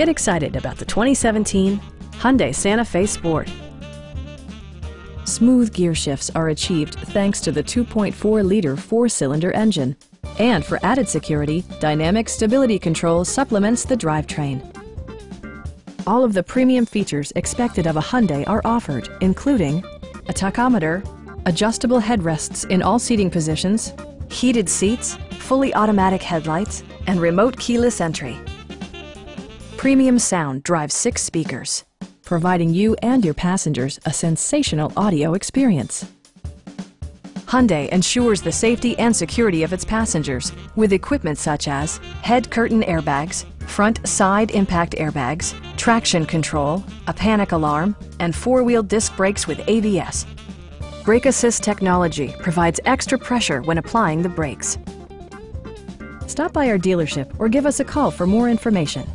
Get excited about the 2017 Hyundai Santa Fe Sport. Smooth gear shifts are achieved thanks to the 2.4-liter four-cylinder engine. And for added security, Dynamic Stability Control supplements the drivetrain. All of the premium features expected of a Hyundai are offered, including a tachometer, adjustable headrests in all seating positions, heated seats, fully automatic headlights, and remote keyless entry. Premium sound drives six speakers, providing you and your passengers a sensational audio experience. Hyundai ensures the safety and security of its passengers with equipment such as head curtain airbags, front side impact airbags, traction control, a panic alarm, and four-wheel disc brakes with ABS. Brake Assist technology provides extra pressure when applying the brakes. Stop by our dealership or give us a call for more information.